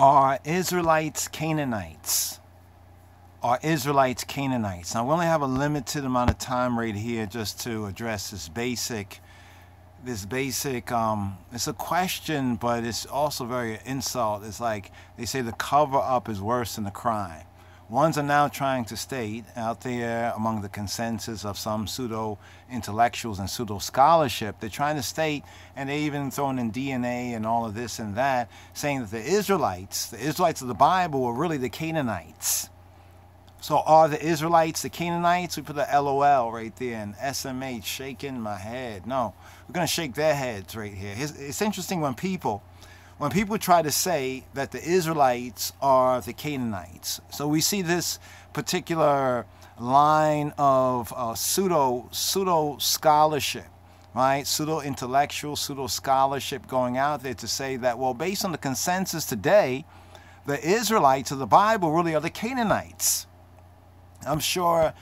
Are Israelites Canaanites? Are Israelites Canaanites? Now we only have a limited amount of time right here just to address this basic, this basic. Um, it's a question, but it's also very insult. It's like they say the cover up is worse than the crime. Ones are now trying to state out there among the consensus of some pseudo intellectuals and pseudo scholarship, they're trying to state, and they even thrown in DNA and all of this and that, saying that the Israelites, the Israelites of the Bible, were really the Canaanites. So are the Israelites the Canaanites? We put the LOL right there and SMH shaking my head. No, we're going to shake their heads right here. It's interesting when people when people try to say that the Israelites are the Canaanites. So we see this particular line of uh, pseudo pseudo scholarship, right? Pseudo intellectual, pseudo scholarship going out there to say that well, based on the consensus today, the Israelites of the Bible really are the Canaanites. I'm sure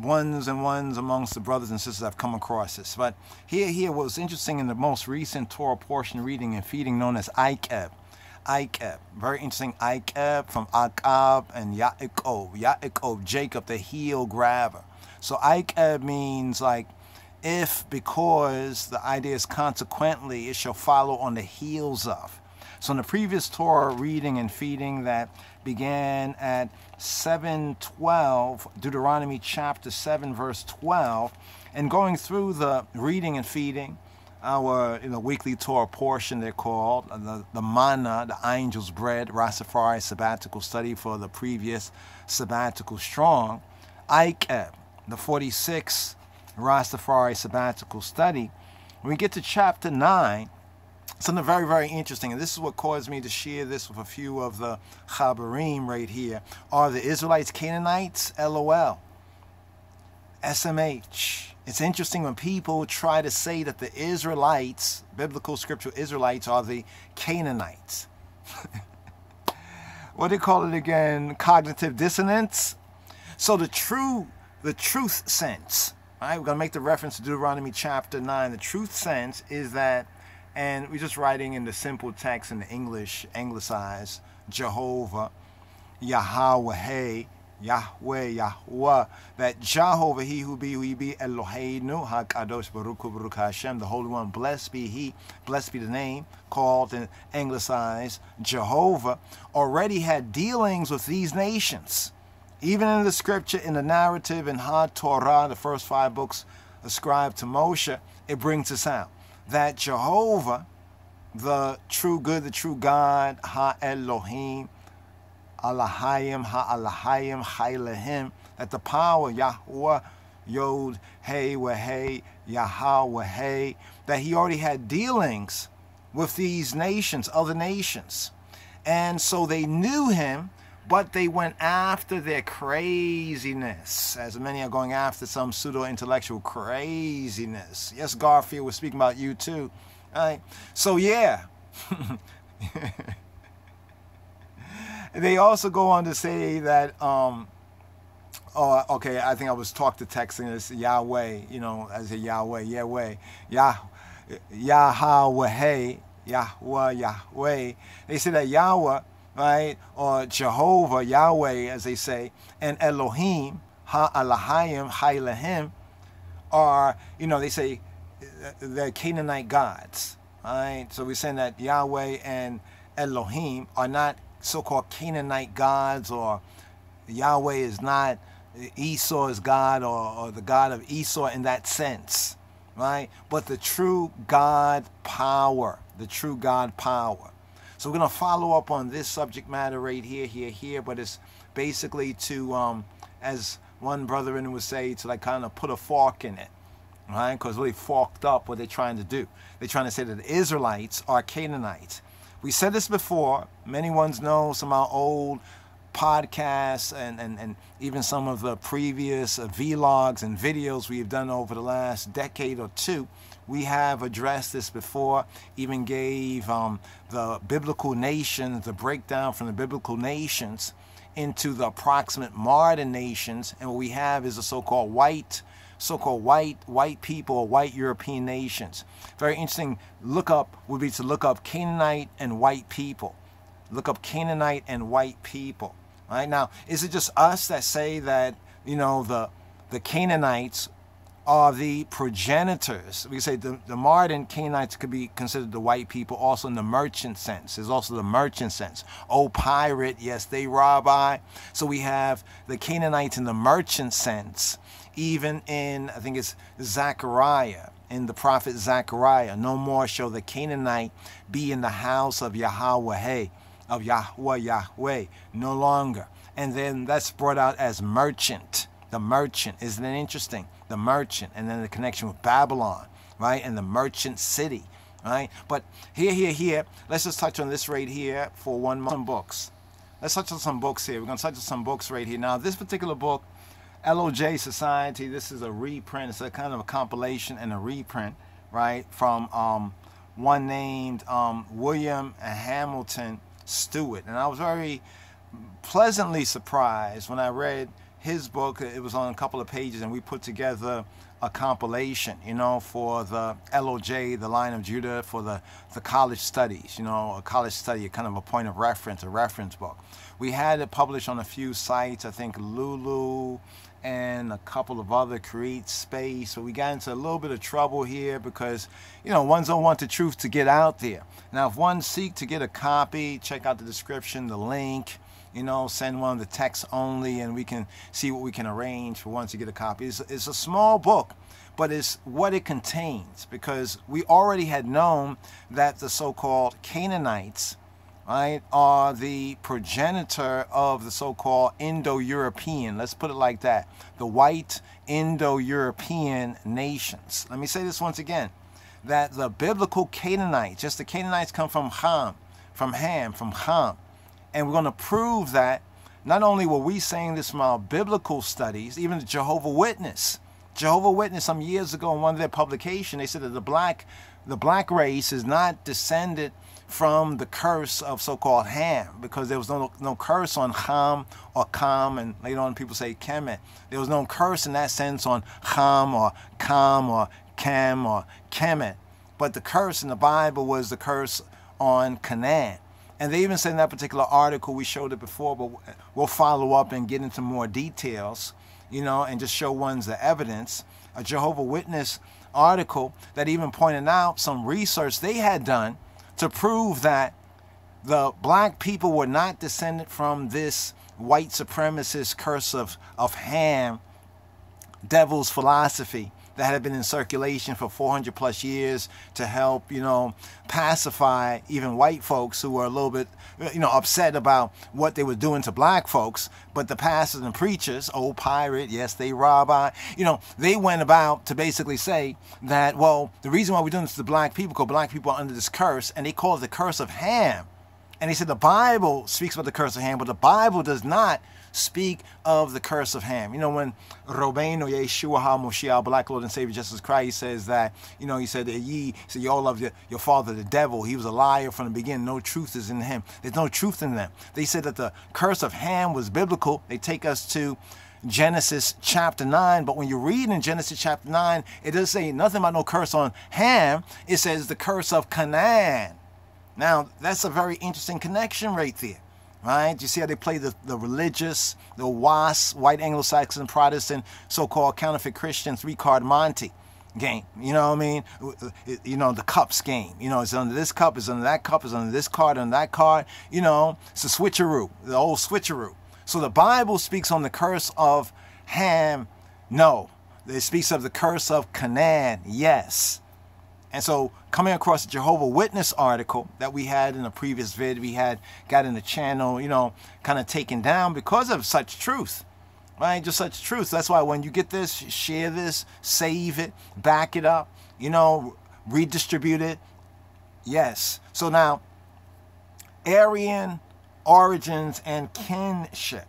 ones and ones amongst the brothers and sisters I've come across this. But here, here, what was interesting in the most recent Torah portion reading and feeding known as Ikeb. Ikeb, very interesting Ikeb from Akab and Yaakov. Yaakov, Jacob, the heel grabber. So Ikeb means like if, because, the idea is consequently, it shall follow on the heels of. So in the previous Torah reading and feeding that began at 7:12, Deuteronomy chapter 7 verse 12, and going through the reading and feeding, our you know weekly Torah portion they're called uh, the the manna, the angel's bread, Rastafari sabbatical study for the previous sabbatical strong, Aikeb, the 46th Rastafari sabbatical study. When we get to chapter 9, something very, very interesting, and this is what caused me to share this with a few of the Chabarim right here. Are the Israelites Canaanites? LOL. SMH. It's interesting when people try to say that the Israelites, biblical scriptural Israelites, are the Canaanites. what do you call it again? Cognitive dissonance. So the true, the truth sense, right? We're going to make the reference to Deuteronomy chapter 9. The truth sense is that and we're just writing in the simple text in the English, anglicized, Jehovah, Yahweh, Yahweh, Yahweh, that Jehovah, he who be, who he be, Eloheinu, HaKadosh Baruch Hu Baruch Hashem, the Holy One, blessed be he, blessed be the name, called and anglicized Jehovah, already had dealings with these nations. Even in the scripture, in the narrative, in Ha Torah, the first five books ascribed to Moshe, it brings us out that Jehovah, the true good, the true God, Ha Elohim, Alahayim, Ha Alahayim, Hailahim, that the power, Yahweh, Yod, Hey, Wahey, Yahweh, hey that he already had dealings with these nations, other nations. And so they knew him but they went after their craziness, as many are going after some pseudo intellectual craziness. Yes, Garfield was speaking about you too. Right? So, yeah. they also go on to say that, um, oh, okay, I think I was talk to texting this Yahweh, you know, as a Yahweh, Yahweh, Yah, Yahweh, Yahweh, Yahweh. They say that Yahweh right? Or Jehovah, Yahweh, as they say, and Elohim, Ha Alahayim, Ha are, you know, they say they're Canaanite gods, right? So we're saying that Yahweh and Elohim are not so-called Canaanite gods, or Yahweh is not Esau's God or, or the God of Esau in that sense, right? But the true God power, the true God power. So we're going to follow up on this subject matter right here, here, here, but it's basically to, um, as one brother in would say, to like kind of put a fork in it, right? Because really forked up what they're trying to do. They're trying to say that the Israelites are Canaanites. We said this before. Many ones know some of our old podcasts and, and, and even some of the previous uh, vlogs and videos we've done over the last decade or two we have addressed this before, even gave um, the biblical nations, the breakdown from the biblical nations into the approximate modern nations. And what we have is the so-called white, so-called white, white people white European nations. Very interesting look up would be to look up Canaanite and white people. Look up Canaanite and white people. Right now, is it just us that say that you know the the Canaanites are the progenitors? We say the, the modern Canaanites could be considered the white people, also in the merchant sense. There's also the merchant sense. Oh, pirate, yes, they rob I. So we have the Canaanites in the merchant sense, even in I think it's Zechariah in the prophet Zechariah. No more shall the Canaanite be in the house of Yahweh of Yahweh, Yahweh, no longer. And then that's brought out as merchant. The merchant. Isn't it interesting? The merchant. And then the connection with Babylon, right? And the merchant city, right? But here, here, here, let's just touch on this right here for one month. Some books. Let's touch on some books here. We're going to touch on some books right here. Now, this particular book, LOJ Society, this is a reprint. It's a kind of a compilation and a reprint, right? From um, one named um, William Hamilton Stewart. And I was very pleasantly surprised when I read his book. It was on a couple of pages, and we put together a compilation, you know, for the LOJ, the Lion of Judah, for the, the college studies, you know, a college study, kind of a point of reference, a reference book. We had it published on a few sites, I think Lulu and a couple of other create space. So we got into a little bit of trouble here because, you know, ones don't want the truth to get out there. Now, if one seek to get a copy, check out the description, the link, you know, send one of the text only and we can see what we can arrange for once to get a copy. It's, it's a small book, but it's what it contains because we already had known that the so-called Canaanites, right, are the progenitor of the so-called Indo-European, let's put it like that, the white Indo-European nations. Let me say this once again, that the biblical Canaanites, just the Canaanites come from Ham, from Ham, from Ham, and we're going to prove that not only were we saying this from our biblical studies, even the Jehovah Witness, Jehovah Witness some years ago in one of their publications, they said that the black, the black race is not descended from the curse of so-called Ham because there was no no curse on Ham or Kam and later on people say Kemet. There was no curse in that sense on Ham or Kam or Cam or Kemet. But the curse in the Bible was the curse on Canaan. And they even said in that particular article, we showed it before, but we'll follow up and get into more details, you know, and just show ones the evidence. A Jehovah Witness article that even pointed out some research they had done to prove that the black people were not descended from this white supremacist curse of, of Ham, devil's philosophy that had been in circulation for 400 plus years to help, you know, pacify even white folks who were a little bit, you know, upset about what they were doing to black folks. But the pastors and preachers, old pirate, yes, they rabbi, you know, they went about to basically say that, well, the reason why we're doing this to black people, because black people are under this curse, and they call it the curse of Ham. And he said the Bible speaks about the curse of Ham, but the Bible does not speak of the curse of Ham. You know, when Robeno Yeshua HaMoshiach, Black Lord and Savior Jesus Christ, says that, you know, he said that ye, so you all love your, your father the devil. He was a liar from the beginning. No truth is in him. There's no truth in them. They said that the curse of Ham was biblical. They take us to Genesis chapter 9. But when you read in Genesis chapter 9, it doesn't say nothing about no curse on Ham. It says the curse of Canaan. Now, that's a very interesting connection right there, right? You see how they play the, the religious, the WAS, white Anglo-Saxon Protestant, so-called counterfeit Christian three-card Monte game. You know what I mean? Uh, uh, you know, the cups game. You know, it's under this cup, it's under that cup, it's under this card, under that card. You know, it's a switcheroo, the old switcheroo. So the Bible speaks on the curse of Ham. No. It speaks of the curse of Canaan. Yes. And so coming across a Jehovah Witness article that we had in a previous vid, we had got in the channel, you know, kind of taken down because of such truth, right? Just such truth. That's why when you get this, share this, save it, back it up, you know, redistribute it. Yes. So now, Aryan origins and kinship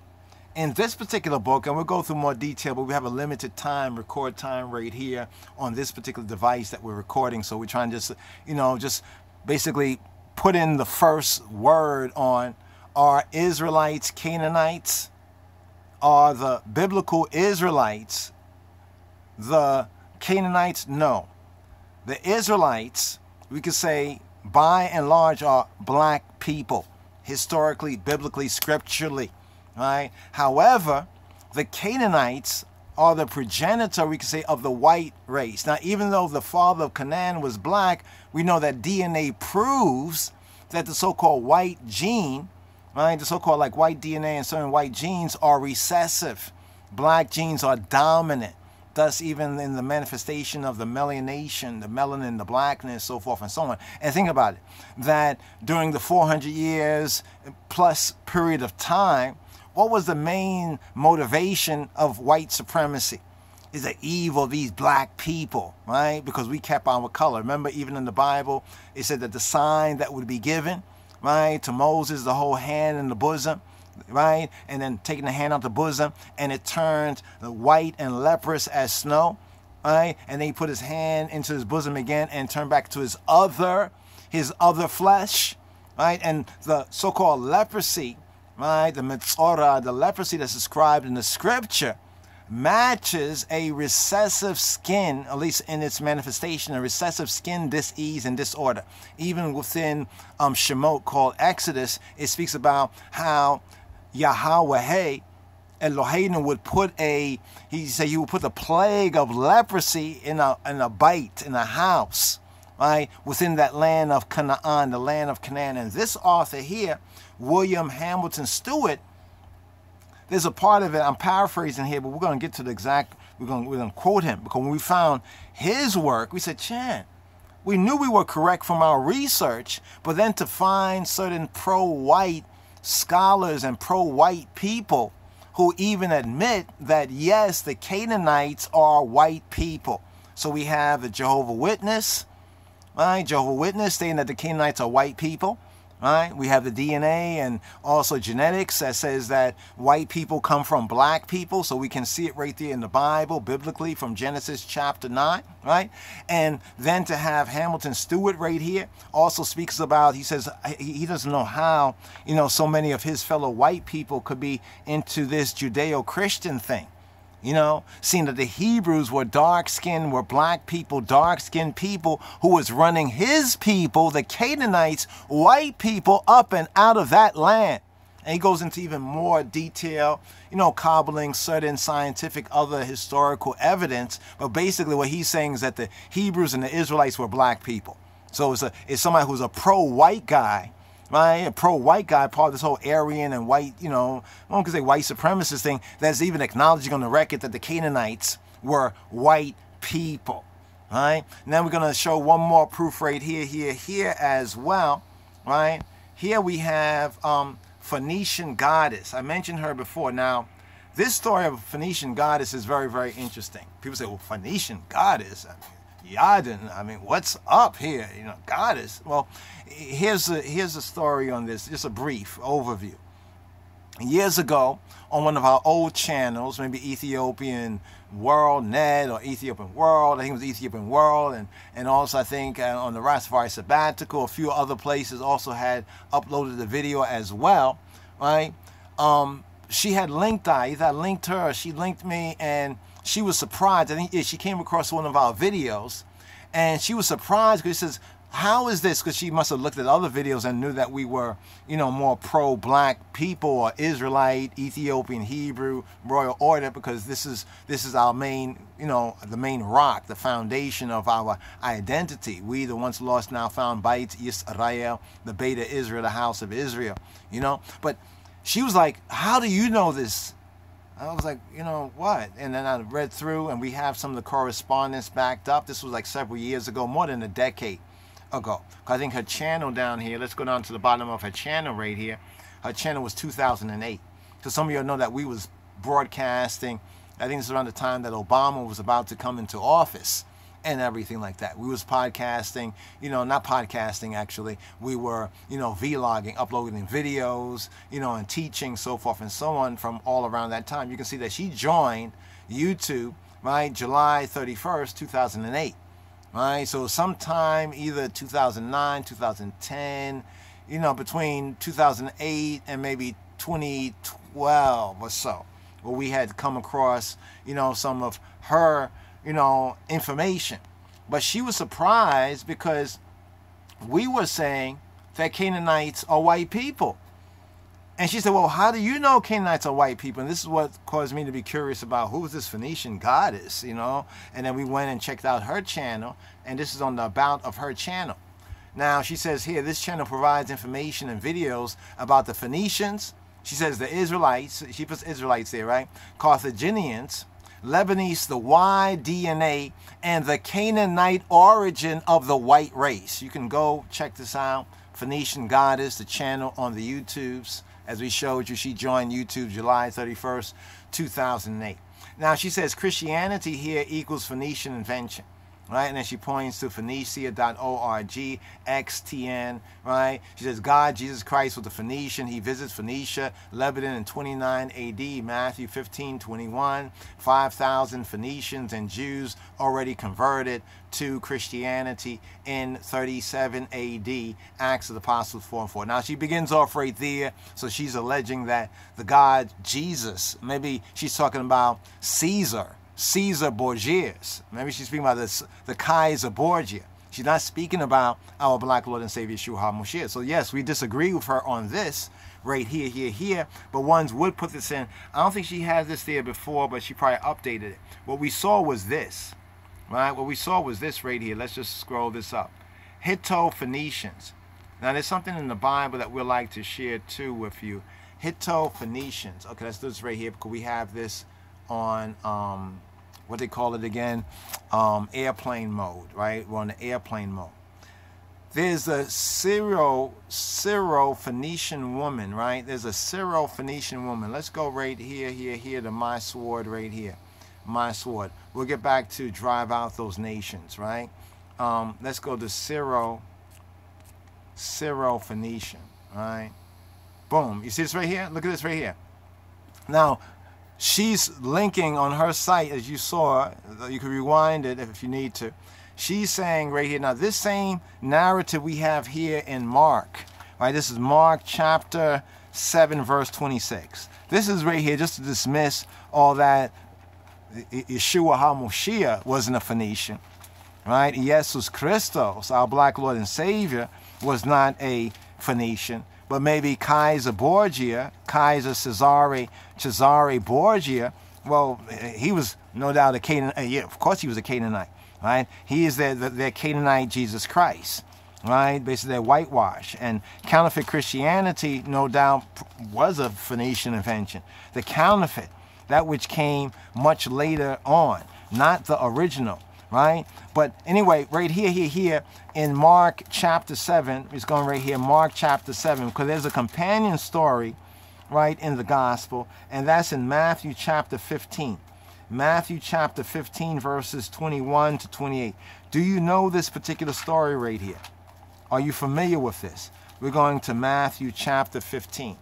in this particular book, and we'll go through more detail, but we have a limited time, record time right here on this particular device that we're recording. So we're trying to just, you know, just basically put in the first word on are Israelites Canaanites? Are the biblical Israelites the Canaanites? No. The Israelites, we could say, by and large, are black people historically, biblically, scripturally, right? However, the Canaanites are the progenitor, we could say, of the white race. Now, even though the father of Canaan was black, we know that DNA proves that the so-called white gene, right, the so-called like white DNA and certain white genes are recessive. Black genes are dominant. Thus, even in the manifestation of the melanation, the melanin, the blackness, so forth and so on. And think about it, that during the 400 years plus period of time, what was the main motivation of white supremacy? Is the evil of these black people, right? Because we kept our color. Remember, even in the Bible, it said that the sign that would be given, right, to Moses, the whole hand in the bosom, right? And then taking the hand out the bosom, and it turned white and leprous as snow, right? And then he put his hand into his bosom again and turned back to his other, his other flesh, right? And the so-called leprosy right? The mitzora, the leprosy that's described in the scripture, matches a recessive skin, at least in its manifestation, a recessive skin disease and disorder. Even within um, Shemot called Exodus, it speaks about how Yahweh Eloheinu would put a, he said he would put the plague of leprosy in a, in a bite, in a house, right, within that land of Canaan, the land of Canaan. And this author here William Hamilton Stewart, there's a part of it, I'm paraphrasing here, but we're going to get to the exact, we're going, we're going to quote him. Because when we found his work, we said, Chan, we knew we were correct from our research, but then to find certain pro-white scholars and pro-white people who even admit that, yes, the Canaanites are white people. So we have the Jehovah Witness, right? Jehovah Witness saying that the Canaanites are white people. Right? We have the DNA and also genetics that says that white people come from black people. So we can see it right there in the Bible, biblically, from Genesis chapter 9. Right? And then to have Hamilton Stewart right here also speaks about, he says he doesn't know how, you know, so many of his fellow white people could be into this Judeo Christian thing. You know, seeing that the Hebrews were dark skinned, were black people, dark skinned people who was running his people, the Canaanites, white people, up and out of that land. And he goes into even more detail, you know, cobbling certain scientific, other historical evidence. But basically, what he's saying is that the Hebrews and the Israelites were black people. So it's, a, it's somebody who's a pro white guy right? A pro-white guy, part of this whole Aryan and white, you know, I don't say white supremacist thing, that's even acknowledging on the record that the Canaanites were white people, right? Now we're going to show one more proof right here, here, here as well, right? Here we have um, Phoenician goddess. I mentioned her before. Now, this story of Phoenician goddess is very, very interesting. People say, well, Phoenician goddess? I mean, Yadin, I mean, what's up here? You know, goddess. Well, here's a, here's a story on this, just a brief overview. Years ago, on one of our old channels, maybe Ethiopian World Net or Ethiopian World, I think it was Ethiopian World, and, and also I think uh, on the Rastafari Sabbatical, a few other places also had uploaded the video as well, right? Um, she had linked I, either I linked her she linked me, and she was surprised. I think yeah, she came across one of our videos and she was surprised because she says, how is this? Because she must have looked at other videos and knew that we were, you know, more pro-black people or Israelite, Ethiopian, Hebrew, royal order, because this is this is our main, you know, the main rock, the foundation of our identity. We, the once lost, now found, Beit Israel, the Beta Israel, the house of Israel, you know. But she was like, how do you know this? I was like, you know what? And then I read through, and we have some of the correspondence backed up. This was like several years ago, more than a decade ago. I think her channel down here, let's go down to the bottom of her channel right here. Her channel was 2008. So some of you know that we was broadcasting, I think it's around the time that Obama was about to come into office and everything like that. We was podcasting, you know, not podcasting actually. We were, you know, vlogging, uploading videos, you know, and teaching, so forth and so on from all around that time. You can see that she joined YouTube, right, July 31st, 2008. Right, so sometime either 2009, 2010, you know, between 2008 and maybe 2012 or so, where we had come across, you know, some of her you know, information. But she was surprised because we were saying that Canaanites are white people. And she said, Well, how do you know Canaanites are white people? And this is what caused me to be curious about who is this Phoenician goddess, you know? And then we went and checked out her channel, and this is on the about of her channel. Now, she says here, this channel provides information and videos about the Phoenicians. She says the Israelites, she puts Israelites there, right? Carthaginians, Lebanese, the Y DNA, and the Canaanite origin of the white race. You can go check this out. Phoenician Goddess, the channel on the YouTubes. As we showed you, she joined YouTube July 31st, 2008. Now she says Christianity here equals Phoenician invention right? And then she points to phoenicia.org, XTN, right? She says, God, Jesus Christ was a Phoenician. He visits Phoenicia, Lebanon in 29 AD, Matthew 15, 21. 5,000 Phoenicians and Jews already converted to Christianity in 37 AD, Acts of the Apostles 4 and 4. Now she begins off right there, so she's alleging that the God Jesus, maybe she's talking about Caesar, Caesar Borgias. Maybe she's speaking about the Kaiser Borgia. She's not speaking about our black Lord and Savior Yeshua HaMashiach. So yes, we disagree with her on this right here, here, here. But ones would put this in. I don't think she had this there before, but she probably updated it. What we saw was this, right? What we saw was this right here. Let's just scroll this up. Hitto Phoenicians. Now there's something in the Bible that we'd like to share too with you. Hitto Phoenicians. Okay, let's do this right here because we have this on um, what they call it again, um, airplane mode, right? We're on the airplane mode. There's a Syro, Syro Phoenician woman, right? There's a Syro Phoenician woman. Let's go right here, here, here to my sword right here. My sword. We'll get back to drive out those nations, right? Um, let's go to Syro, Syro Phoenician, right? Boom. You see this right here? Look at this right here. Now, she's linking on her site, as you saw, you can rewind it if you need to. She's saying right here, now this same narrative we have here in Mark, right? This is Mark chapter 7, verse 26. This is right here just to dismiss all that Yeshua HaMoshiach wasn't a Phoenician, right? Jesus Christos, our black Lord and Savior, was not a Phoenician but maybe Kaiser Borgia, Kaiser Cesare, Cesare Borgia, well, he was no doubt a Canaanite. Uh, yeah, of course he was a Canaanite, right? He is their, their Canaanite Jesus Christ, right? Basically, their whitewash. And counterfeit Christianity, no doubt, was a Phoenician invention. The counterfeit, that which came much later on, not the original right? But anyway, right here, here, here in Mark chapter 7, it's going right here, Mark chapter 7, because there's a companion story, right, in the gospel, and that's in Matthew chapter 15. Matthew chapter 15, verses 21 to 28. Do you know this particular story right here? Are you familiar with this? We're going to Matthew chapter 15,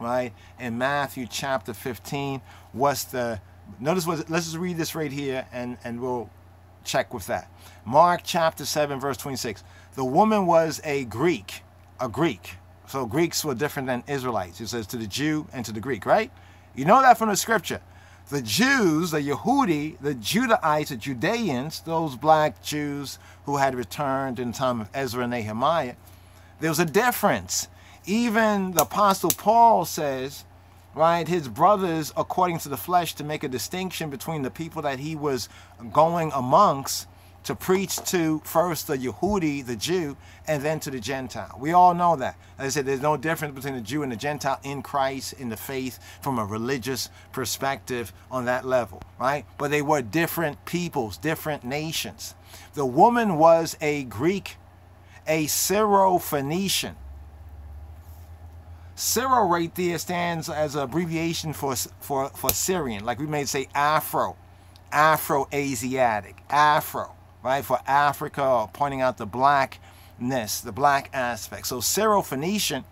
right? In Matthew chapter 15, what's the notice what let's just read this right here and and we'll check with that. Mark chapter 7, verse 26. The woman was a Greek, a Greek. So Greeks were different than Israelites. It says to the Jew and to the Greek, right? You know that from the scripture. The Jews, the Yehudi, the Judahites, the Judeans, those black Jews who had returned in the time of Ezra and Nehemiah, there was a difference. Even the Apostle Paul says right, his brothers according to the flesh to make a distinction between the people that he was going amongst to preach to first the Yehudi, the Jew, and then to the Gentile. We all know that. As I said, there's no difference between the Jew and the Gentile in Christ, in the faith, from a religious perspective on that level, right? But they were different peoples, different nations. The woman was a Greek, a Syro-Phoenician, Syro right there stands as an abbreviation for, for, for Syrian, like we may say Afro, Afro-Asiatic, Afro, right, for Africa, or pointing out the blackness, the black aspect. So Syro-Phoenician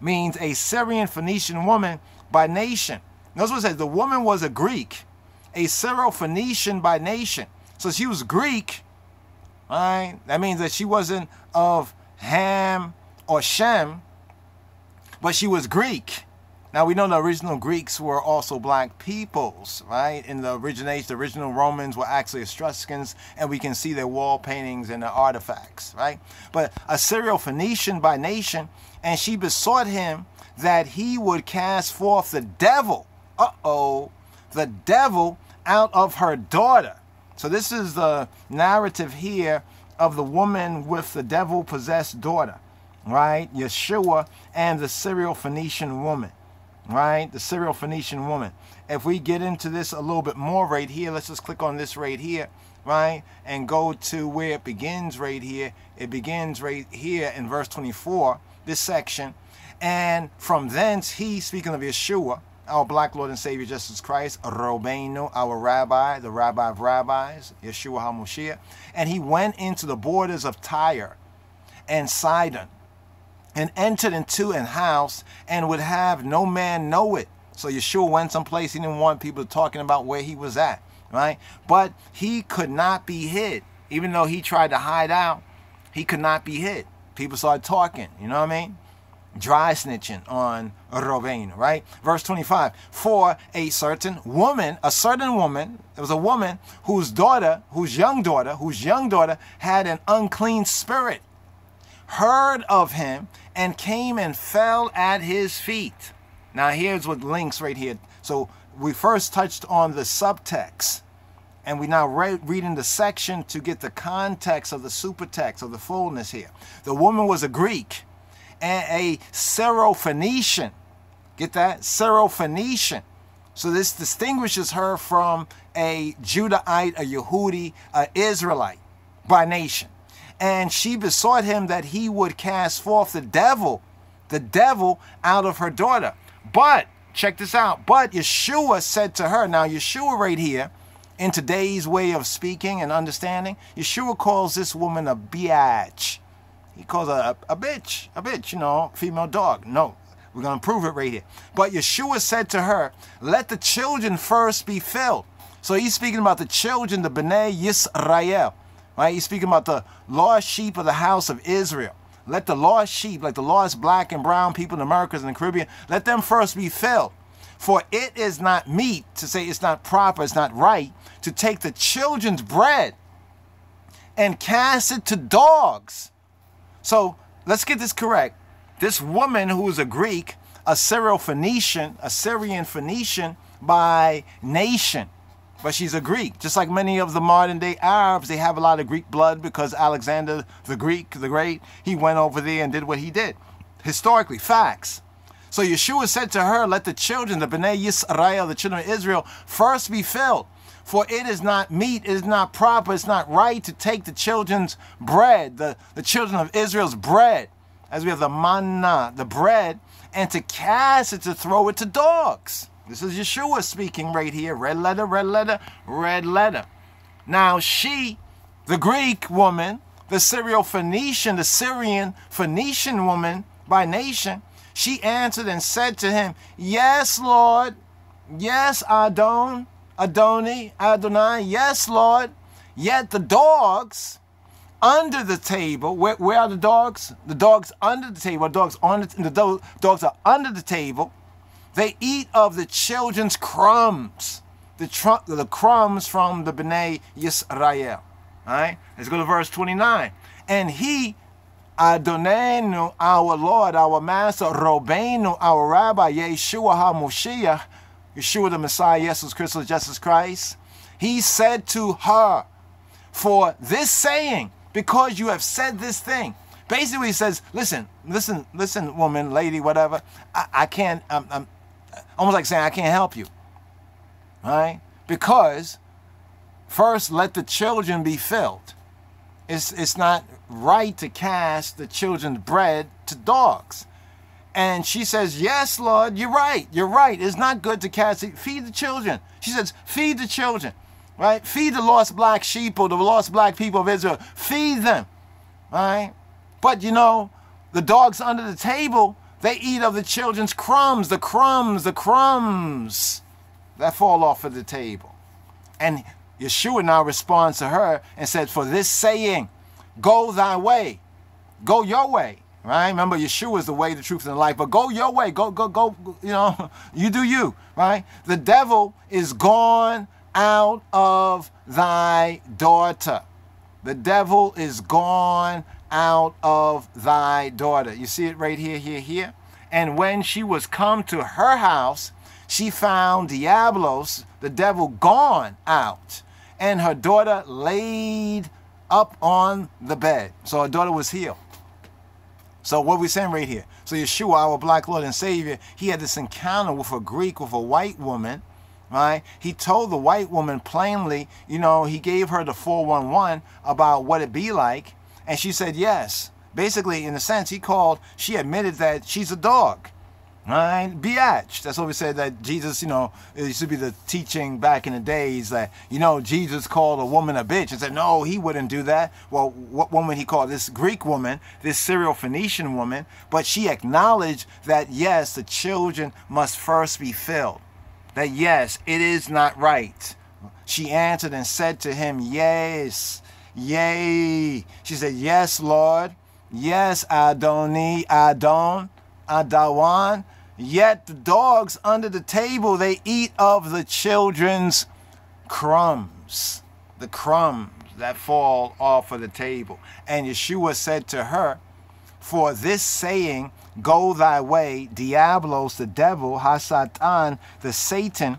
means a Syrian Phoenician woman by nation. Notice what it says, the woman was a Greek, a Syro-Phoenician by nation. So she was Greek, right? That means that she wasn't of Ham or Shem, but she was Greek, Now we know the original Greeks were also black peoples, right? In the origination, the original Romans were actually Etruscans, and we can see their wall paintings and their artifacts, right? But a Syro-Phoenician by nation, and she besought him that he would cast forth the devil, uh-oh, the devil out of her daughter. So this is the narrative here of the woman with the devil-possessed daughter, right? Yeshua and the Syro-Phoenician woman right? The Syro-Phoenician woman. If we get into this a little bit more right here, let's just click on this right here, right? And go to where it begins right here. It begins right here in verse 24, this section. And from thence he, speaking of Yeshua, our black Lord and Savior Jesus Christ, Robeno, our rabbi, the rabbi of rabbis, Yeshua HaMoshiach, and he went into the borders of Tyre and Sidon and entered into an house and would have no man know it. So Yeshua went someplace he didn't want people talking about where he was at, right? But he could not be hid. Even though he tried to hide out, he could not be hid. People started talking, you know what I mean? Dry snitching on Rovain, right? Verse 25. For a certain woman, a certain woman, there was a woman whose daughter, whose young daughter, whose young daughter had an unclean spirit heard of him and came and fell at his feet. Now here's what links right here. So we first touched on the subtext and we now read reading the section to get the context of the supertext of the fullness here. The woman was a Greek and a Syro-Phoenician. Get that? Syro-Phoenician. So this distinguishes her from a Judahite, a Yehudi, an Israelite by nation and she besought him that he would cast forth the devil, the devil out of her daughter. But, check this out, but Yeshua said to her, now Yeshua right here, in today's way of speaking and understanding, Yeshua calls this woman a biatch. He calls her a, a bitch, a bitch, you know, female dog. No, we're going to prove it right here. But Yeshua said to her, let the children first be filled. So he's speaking about the children, the B'nai Yisrael. Right? He's speaking about the lost sheep of the house of Israel. Let the lost sheep, like the lost black and brown people in the Americas and the Caribbean, let them first be filled. For it is not meet to say it's not proper, it's not right to take the children's bread and cast it to dogs. So let's get this correct. This woman who is a Greek, a Syro-Phoenician, a Syrian Phoenician by nation, but she's a Greek. Just like many of the modern day Arabs, they have a lot of Greek blood because Alexander the Greek, the Great, he went over there and did what he did. Historically, facts. So Yeshua said to her, Let the children, the Bnei Yisrael, the children of Israel, first be filled. For it is not meet, it is not proper, it's not right to take the children's bread, the, the children of Israel's bread, as we have the manna, the bread, and to cast it, to throw it to dogs. This is Yeshua speaking right here. Red letter, red letter, red letter. Now she, the Greek woman, the Syro-Phoenician, the Syrian Phoenician woman by nation, she answered and said to him, Yes, Lord. Yes, Adon, Adoni, Adonai. Yes, Lord. Yet the dogs under the table, where, where are the dogs? The dogs under the table, dogs on the, the dogs are under the table they eat of the children's crumbs, the, the crumbs from the B'nai Yisrael. All right, let's go to verse 29. And he, our Lord, our Master, our Rabbi, Yeshua HaMoshiach, Yeshua the Messiah, Jesus Christ, Jesus Christ, he said to her, For this saying, because you have said this thing, basically he says, listen, listen, listen, woman, lady, whatever, I, I can't, I'm, I'm, almost like saying, I can't help you. Right? Because first let the children be filled. It's, it's not right to cast the children's bread to dogs. And she says, Yes, Lord, you're right. You're right. It's not good to cast it. Feed the children. She says, Feed the children. Right? Feed the lost black sheep or the lost black people of Israel. Feed them. Right? But you know, the dogs under the table they eat of the children's crumbs, the crumbs, the crumbs that fall off of the table. And Yeshua now responds to her and said, For this saying, go thy way, go your way, Right? Remember, Yeshua is the way, the truth, and the life. But go your way. Go, go, go. You know, you do you. Right? The devil is gone out of thy daughter. The devil is gone out of thy daughter. You see it right here, here, here. And when she was come to her house, she found Diablos, the devil, gone out, and her daughter laid up on the bed. So her daughter was healed. So what we saying right here? So Yeshua, our black Lord and Savior, he had this encounter with a Greek, with a white woman, right? He told the white woman plainly, you know, he gave her the 411 about what it be like, and she said yes. Basically, in a sense, he called, she admitted that she's a dog. Right? Biatch. That's what we said that Jesus, you know, it used to be the teaching back in the days that, you know, Jesus called a woman a bitch and said, no, he wouldn't do that. Well, what woman he called? This Greek woman, this Syro Phoenician woman, but she acknowledged that, yes, the children must first be filled. That, yes, it is not right. She answered and said to him, Yes, yea. She said, Yes, Lord. Yes, Adoni, Adon. Adawan, yet the dogs under the table, they eat of the children's crumbs, the crumbs that fall off of the table. And Yeshua said to her, For this saying, go thy way, Diablos, the devil, Hasatan, the Satan,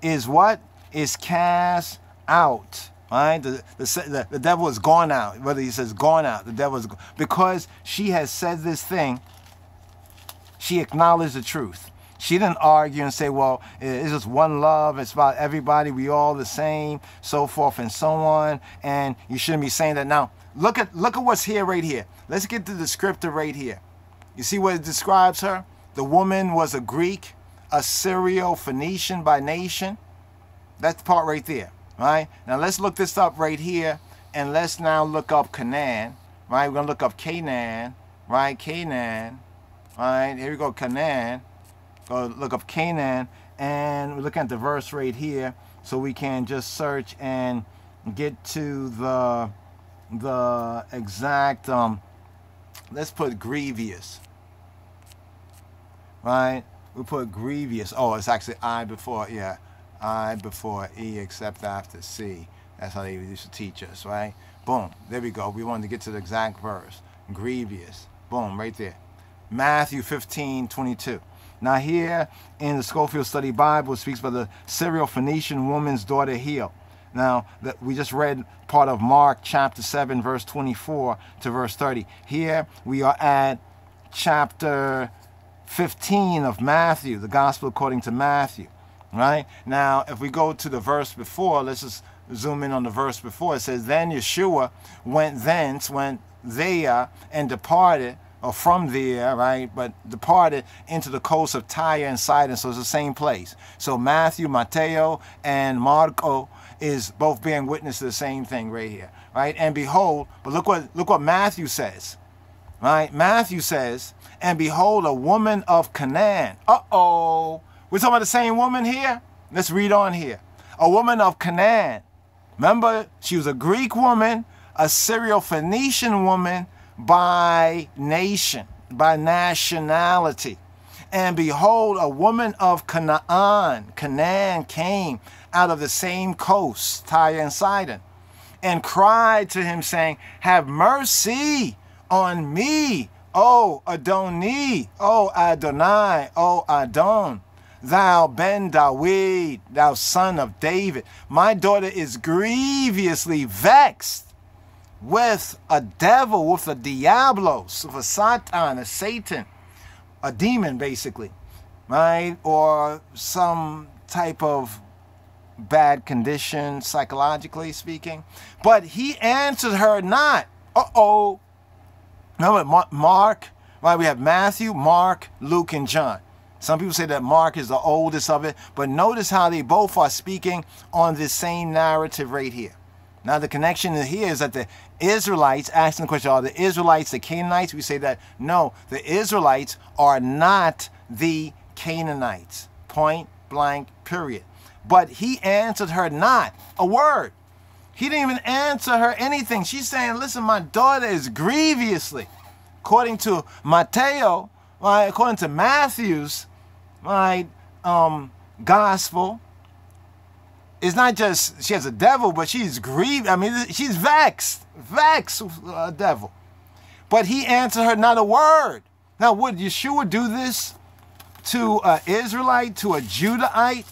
is what? Is cast out. Right? The, the, the, devil is gone out. Whether he says gone out, the devil is gone. because she has said this thing she acknowledged the truth. She didn't argue and say, well, it's just one love. It's about everybody. We all the same, so forth and so on. And you shouldn't be saying that. Now, look at look at what's here right here. Let's get to the descriptor right here. You see what it describes her? The woman was a Greek, a Syro-Phoenician by nation. That's the part right there, right? Now let's look this up right here, and let's now look up Canaan, right? We're gonna look up Canaan, right? Canaan, right, here we go, Canaan. Go look up Canaan, and we're looking at the verse right here, so we can just search and get to the the exact. Um, let's put grievous. Right, we put grievous. Oh, it's actually I before, yeah, I before E except after C. That's how they used to teach us, right? Boom, there we go. We wanted to get to the exact verse. Grievous. Boom, right there. Matthew 15, 22. Now here in the Scofield Study Bible, speaks about the Syro-Phoenician woman's daughter healed. Now, that we just read part of Mark chapter 7, verse 24 to verse 30. Here we are at chapter 15 of Matthew, the gospel according to Matthew. Right? Now, if we go to the verse before, let's just zoom in on the verse before. It says, Then Yeshua went thence, went there, and departed or from there, right, but departed into the coast of Tyre and Sidon, so it's the same place. So Matthew, Matteo, and Marco is both bearing witness to the same thing right here, right? And behold, but look what look what Matthew says, right? Matthew says, and behold, a woman of Canaan. Uh-oh, we're talking about the same woman here. Let's read on here. A woman of Canaan. Remember, she was a Greek woman, a Syro-Phoenician woman by nation, by nationality. And behold, a woman of Canaan, Canaan came out of the same coast, Tyre and Sidon, and cried to him, saying, Have mercy on me, O Adoni, O Adonai, O Adon, thou Ben Dawid, thou son of David. My daughter is grievously vexed with a devil, with a diablos, with a satan, a satan, a demon basically, right? Or some type of bad condition, psychologically speaking. But he answered her not. Uh-oh. Remember Mark, right? We have Matthew, Mark, Luke, and John. Some people say that Mark is the oldest of it, but notice how they both are speaking on this same narrative right here. Now the connection here is that the Israelites, asking the question, are the Israelites the Canaanites? We say that no, the Israelites are not the Canaanites. Point blank, period. But he answered her not a word. He didn't even answer her anything. She's saying, listen, my daughter is grievously, according to right, according to Matthew's right, um, gospel, it's not just she has a devil, but she's grieved. I mean, she's vexed, vexed, a devil. But he answered her not a word. Now, would Yeshua do this to an Israelite, to a Judahite,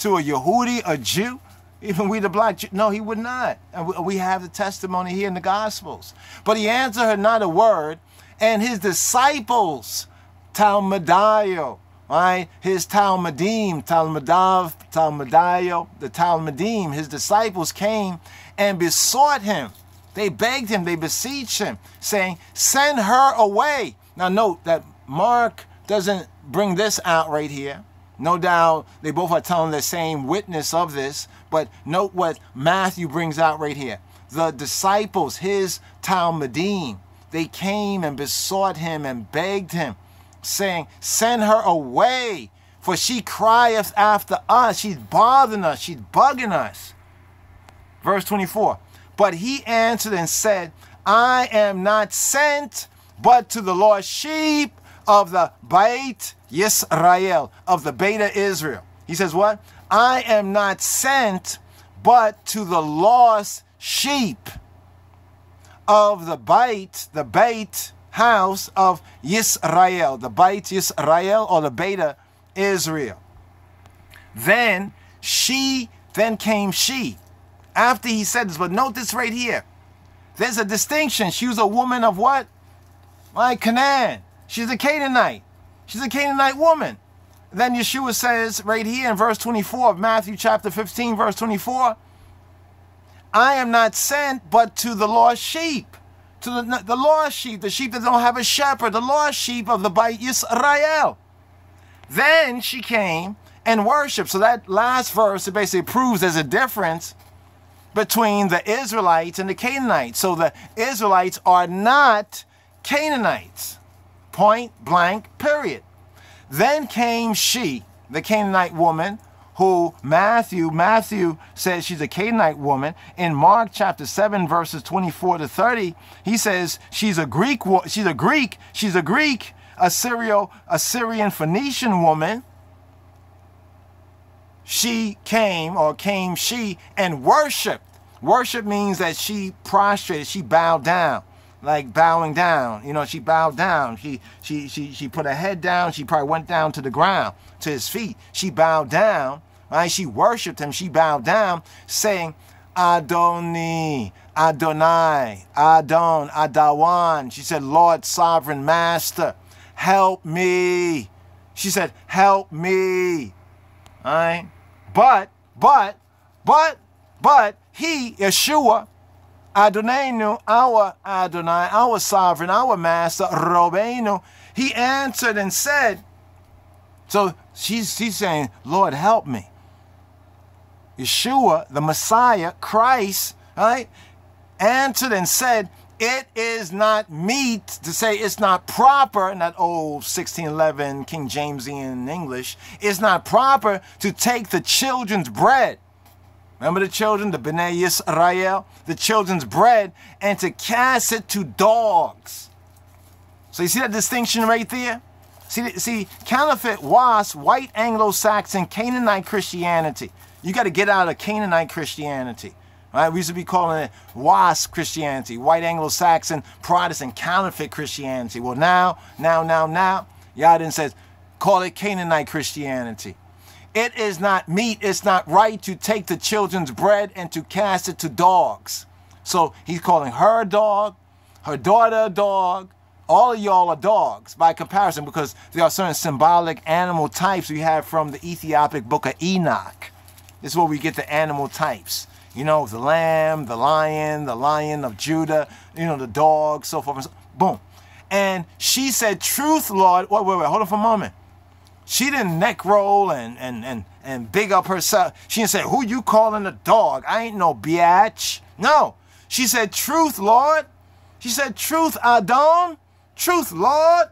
to a Yehudi, a Jew? Even we the black Jew? No, he would not. And we have the testimony here in the Gospels. But he answered her not a word, and his disciples, Talmudayo, right? His Talmudim, Talmudav, Talmudayo, the Talmudim, his disciples came and besought him. They begged him, they beseeched him, saying, Send her away. Now, note that Mark doesn't bring this out right here. No doubt they both are telling the same witness of this, but note what Matthew brings out right here. The disciples, his Talmudim, they came and besought him and begged him, saying, Send her away, for she crieth after us. She's bothering us, she's bugging us. Verse 24 But he answered and said, I am not sent but to the lost sheep of the Beit Yisrael, of the Beta Israel. He says, What? I am not sent but to the lost sheep of the Beit, the Beit house of Yisrael, the Beit Yisrael or the Beta Israel. Then she, then came she. After he said this, but note this right here. There's a distinction. She was a woman of what? Like Canaan. She's a Canaanite. She's a Canaanite woman. Then Yeshua says right here in verse 24 of Matthew chapter 15, verse 24, I am not sent but to the lost sheep. To the, the lost sheep, the sheep that don't have a shepherd, the lost sheep of the Beit Yisrael. Then she came and worshiped. So that last verse, it basically proves there's a difference between the Israelites and the Canaanites. So the Israelites are not Canaanites. Point blank, period. Then came she, the Canaanite woman, who Matthew, Matthew says she's a Canaanite woman. In Mark chapter 7, verses 24 to 30, he says she's a Greek, she's a Greek, she's a Greek, Assyrio, Assyrian Phoenician woman. She came or came she and worshiped. Worship means that she prostrated, she bowed down like bowing down. You know, she bowed down. She she she she put her head down. She probably went down to the ground, to his feet. She bowed down. Right? She worshipped him. She bowed down, saying, Adoni, Adonai, Adon, Adawan. She said, Lord, sovereign master, help me. She said, help me. All right? But, but, but, but, he, Yeshua, Adonai, our Adonai, our sovereign, our master, Robenu, he answered and said, so she's, she's saying, Lord, help me. Yeshua, the Messiah, Christ, right, answered and said, it is not meet to say it's not proper in that old 1611 King Jamesian English. It's not proper to take the children's bread Remember the children, the Bnei Yisrael, the children's bread, and to cast it to dogs. So you see that distinction right there? See, see, counterfeit was white Anglo-Saxon Canaanite Christianity. You got to get out of Canaanite Christianity. Right? We used to be calling it WASP Christianity, white Anglo-Saxon Protestant counterfeit Christianity. Well, now, now, now, now, Yadin says, call it Canaanite Christianity. It is not meat, it's not right to take the children's bread and to cast it to dogs. So he's calling her a dog, her daughter a dog, all of y'all are dogs by comparison because there are certain symbolic animal types we have from the Ethiopic book of Enoch. This is where we get the animal types. You know, the lamb, the lion, the lion of Judah, you know, the dog, so forth. And so, boom. And she said, Truth, Lord. Wait, wait, wait. Hold on for a moment. She didn't neck roll and and and and big up herself. She didn't say, "Who you calling a dog? I ain't no biatch." No, she said, "Truth, Lord." She said, "Truth, Adon. Truth, Lord."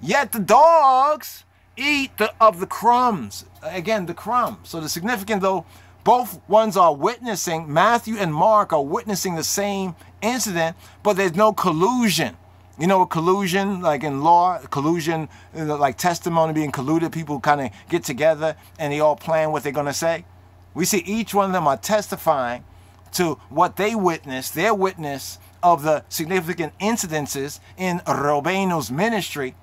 Yet the dogs eat the, of the crumbs. Again, the crumbs. So the significant though, both ones are witnessing. Matthew and Mark are witnessing the same incident, but there's no collusion. You know, a collusion, like in law, collusion, like testimony being colluded, people kind of get together and they all plan what they're going to say. We see each one of them are testifying to what they witnessed, their witness of the significant incidences in Robeno's ministry.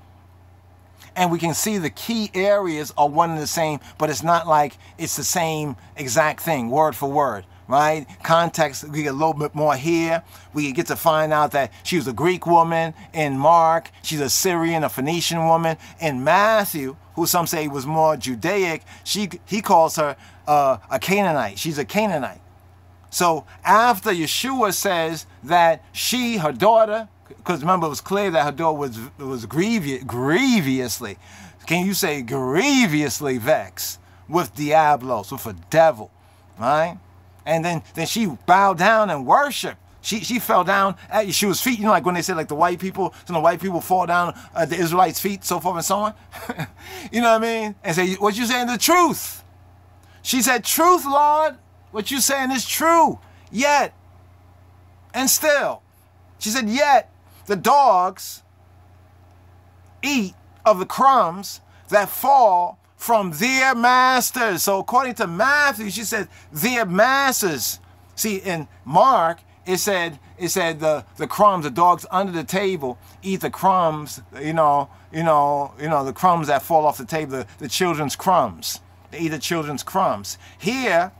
And we can see the key areas are one and the same, but it's not like it's the same exact thing, word for word right? Context, we get a little bit more here. We get to find out that she was a Greek woman in Mark. She's a Syrian, a Phoenician woman. In Matthew, who some say was more Judaic, she, he calls her uh, a Canaanite. She's a Canaanite. So after Yeshua says that she, her daughter, because remember it was clear that her daughter was, was grievously, can you say grievously vexed with Diablos, with a devil, right? And then then she bowed down and worshiped. She, she fell down at Yeshua's feet. You know, like when they say like the white people, some the white people fall down at the Israelites' feet, so forth and so on. you know what I mean? And say, what you saying the truth. She said, truth, Lord. What you saying is true. Yet, and still. She said, yet the dogs eat of the crumbs that fall from their masters. So according to Matthew, she said their masters. See, in Mark, it said it said the the crumbs, the dogs under the table eat the crumbs. You know, you know, you know the crumbs that fall off the table, the, the children's crumbs. They eat the children's crumbs. Here,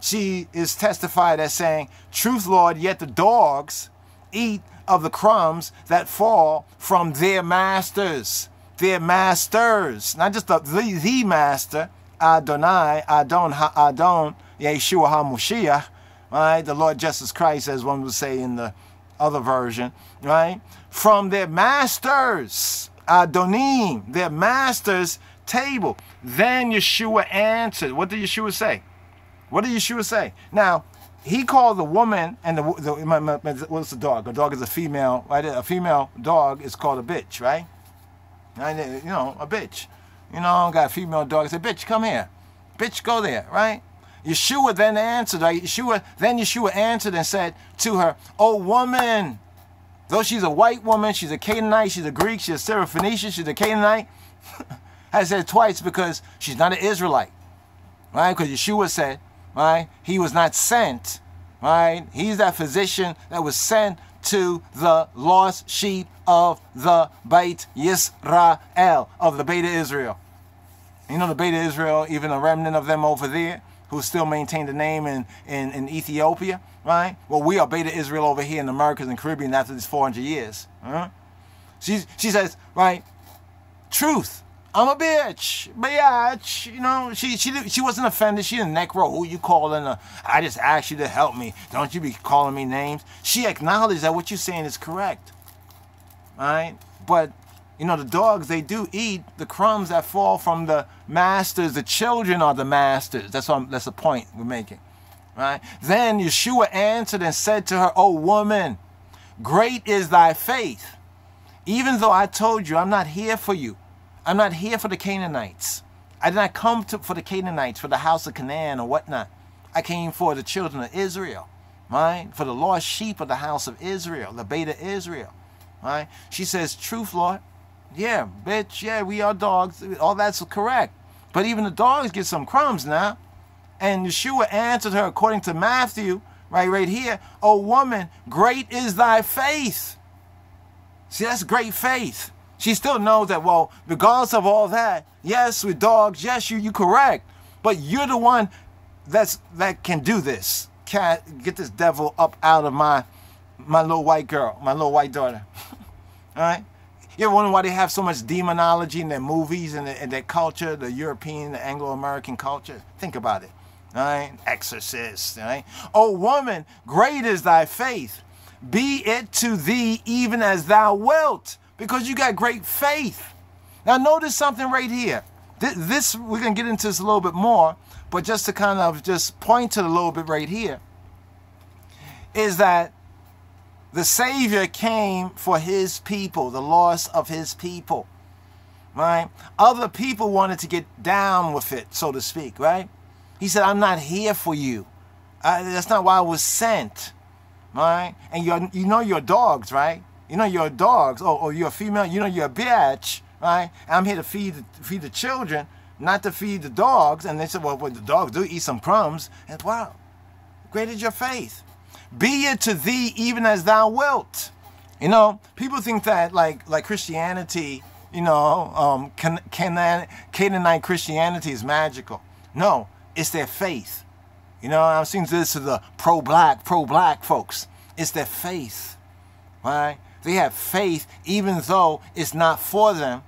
she is testified as saying, "Truth, Lord, yet the dogs eat of the crumbs that fall from their masters." Their masters, not just the, the, the master, Adonai, Adon, ha, Adon, Yeshua HaMashiach, right? The Lord Jesus Christ, as one would say in the other version, right? From their masters, Adonim, their masters' table. Then Yeshua answered. What did Yeshua say? What did Yeshua say? Now, he called the woman and the, the what's the dog? A dog is a female, right? A female dog is called a bitch, right? Uh, you know, a bitch. You know, I got a female dog. I said, bitch, come here. Bitch, go there, right? Yeshua then answered, right? Yeshua, then Yeshua answered and said to her, Oh woman, though she's a white woman, she's a Canaanite, she's a Greek, she's a Syrophoenician, she's a Canaanite. I said twice because she's not an Israelite, right? Because Yeshua said, right, he was not sent, right? He's that physician that was sent to the lost sheep of the Beit Yisrael, of the Beta Israel. You know the Beta Israel, even a remnant of them over there, who still maintain the name in, in, in Ethiopia, right? Well, we are Beta Israel over here in the Americas and Caribbean after these 400 years. Huh? She, she says, right, truth. I'm a bitch, bitch. You know, she she she wasn't offended. She didn't neck roll. Who you calling? Her? I just asked you to help me. Don't you be calling me names. She acknowledged that what you're saying is correct. Right? But you know, the dogs they do eat the crumbs that fall from the masters. The children are the masters. That's what that's the point we're making. Right? Then Yeshua answered and said to her, "O woman, great is thy faith. Even though I told you I'm not here for you." I'm not here for the Canaanites. I did not come to, for the Canaanites, for the house of Canaan or whatnot. I came for the children of Israel, right? For the lost sheep of the house of Israel, the beta Israel, right? She says, truth, Lord. Yeah, bitch, yeah, we are dogs. All that's correct. But even the dogs get some crumbs now. And Yeshua answered her according to Matthew, right, right here, O woman, great is thy faith. See, that's great faith. She still knows that, well, regardless of all that, yes, with dogs, yes, you you correct. But you're the one that's that can do this. Can't get this devil up out of my my little white girl, my little white daughter. all right? You ever wonder why they have so much demonology in their movies and, the, their culture, the European, the Anglo-American culture? Think about it. All right? Exorcist, all right? Oh woman, great is thy faith. Be it to thee even as thou wilt because you got great faith. Now, notice something right here. This, we're going to get into this a little bit more, but just to kind of just point to it a little bit right here, is that the Savior came for his people, the loss of his people, right? Other people wanted to get down with it, so to speak, right? He said, I'm not here for you. that's not why I was sent, right? And you you know your dogs, right? You know, you're dogs. Oh, oh, you're a female. You know, you're a bitch, right? I'm here to feed feed the children, not to feed the dogs. And they said, well, what the dogs do, eat some crumbs. And wow, great is your faith. Be it to thee even as thou wilt. You know, people think that like like Christianity, you know, um, can, can, Canaanite Christianity is magical. No, it's their faith. You know, I'm saying this to the pro-black, pro-black folks. It's their faith, right? They have faith even though it's not for them,